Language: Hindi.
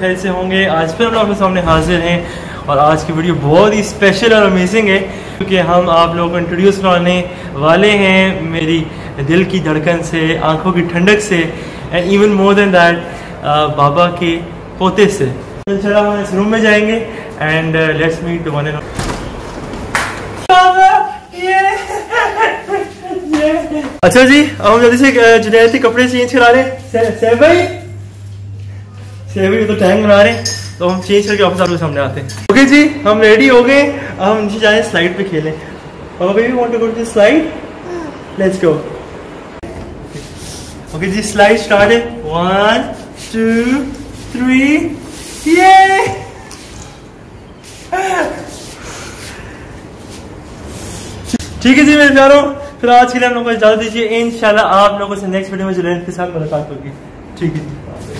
खैर से होंगे। आज फिर हम लोग अपने सामने हाजिर हैं और आज की वीडियो बहुत ही स्पेशल और अमेजिंग है, क्योंकि हम आप लोगों को इंट्रोड्यूस कराने वाले हैं मेरी दिल की धड़कन से, आँखों की ठंडक से and even more than that बाबा के पोते से। चला हम इस रूम में जाएँगे and let's meet one and अच्छा जी, हम जल्दी से जुनैद के कपड़े चेंज करा रहे हैं। से- भाई। भाई तो टाइम बना रहे तो हम चेंज करके वापस आपके सामने आते हैं। ओके जी, हम रेडी हो गए। अब हम नीचे जाए स्लाइड पे खेलें। और baby want to go to slide let's go okay ji slide start है। वन टू थ्री ये ठीक है जी मेरे प्यारों, फिर आज के लिए हम लोग को इजाज़त दीजिए। इंशाल्लाह आप लोगों से नेक्स्ट वीडियो में जुलैन के साथ मुलाकात होगी। ठीक है